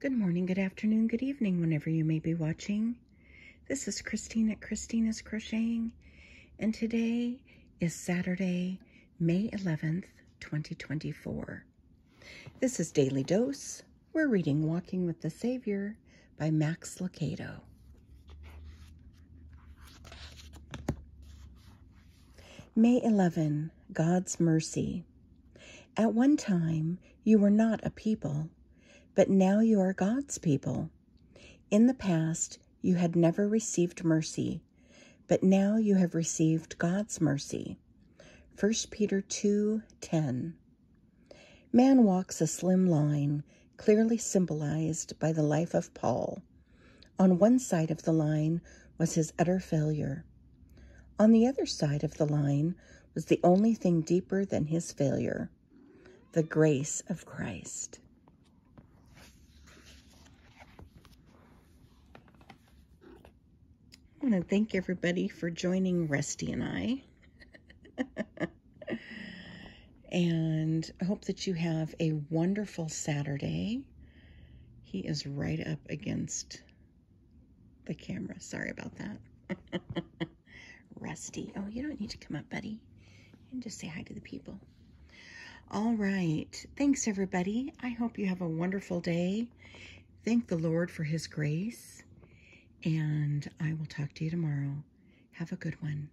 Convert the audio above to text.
Good morning, good afternoon, good evening, whenever you may be watching. This is Christine at Christine is Crocheting, and today is Saturday, May 11th, 2024. This is Daily Dose. We're reading Walking with the Savior by Max Lucado. May 11, God's Mercy. At one time, you were not a people but now you are God's people. In the past, you had never received mercy, but now you have received God's mercy. 1 Peter 2:10 Man walks a slim line, clearly symbolized by the life of Paul. On one side of the line was his utter failure. On the other side of the line was the only thing deeper than his failure the grace of Christ. Want to thank everybody for joining Rusty and I. and I hope that you have a wonderful Saturday. He is right up against the camera. Sorry about that. Rusty. Oh, you don't need to come up, buddy. And just say hi to the people. All right. Thanks, everybody. I hope you have a wonderful day. Thank the Lord for his grace and I will talk to you tomorrow. Have a good one.